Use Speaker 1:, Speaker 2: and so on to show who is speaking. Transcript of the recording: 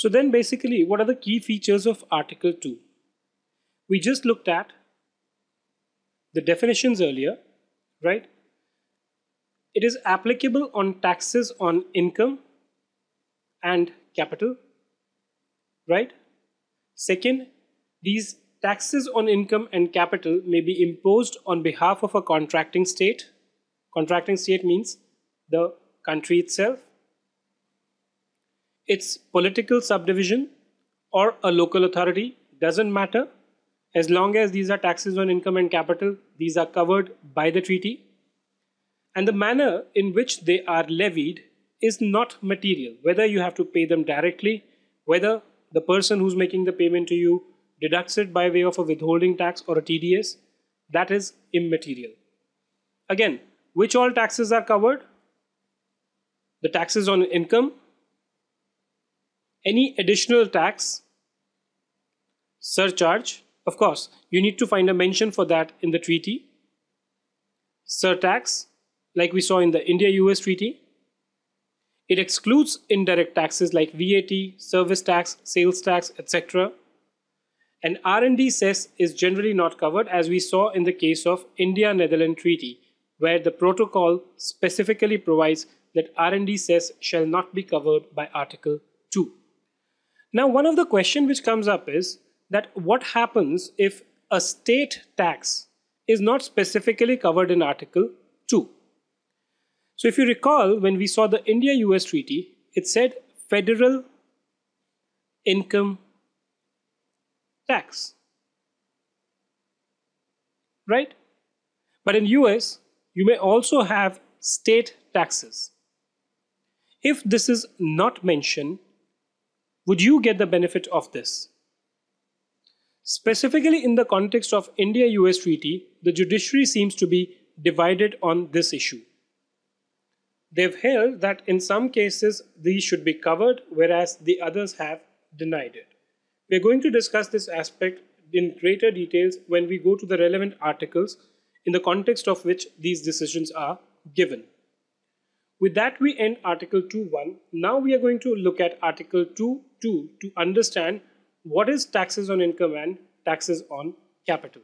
Speaker 1: So then basically, what are the key features of Article 2? We just looked at the definitions earlier, right? It is applicable on taxes on income and capital, right? Second, these taxes on income and capital may be imposed on behalf of a contracting state. Contracting state means the country itself, its political subdivision, or a local authority, doesn't matter. As long as these are taxes on income and capital, these are covered by the treaty. And the manner in which they are levied is not material, whether you have to pay them directly, whether the person who's making the payment to you deducts it by way of a withholding tax or a TDS, that is immaterial. Again, which all taxes are covered? The taxes on income, any additional tax, surcharge, of course, you need to find a mention for that in the treaty, surtax, like we saw in the India-US treaty. It excludes indirect taxes like VAT, service tax, sales tax, etc. And R&D cess is generally not covered as we saw in the case of India-Netherlands Treaty, where the protocol specifically provides that R&D cess shall not be covered by Article 2. Now, one of the questions which comes up is that what happens if a state tax is not specifically covered in Article 2? So if you recall, when we saw the India-US Treaty, it said federal income tax. Right? But in US, you may also have state taxes. If this is not mentioned, would you get the benefit of this? Specifically in the context of India-US treaty, the judiciary seems to be divided on this issue. They've held that in some cases these should be covered, whereas the others have denied it. We're going to discuss this aspect in greater details when we go to the relevant articles in the context of which these decisions are given. With that, we end Article 2.1. Now we are going to look at Article 2.2 to understand what is taxes on income and taxes on capital.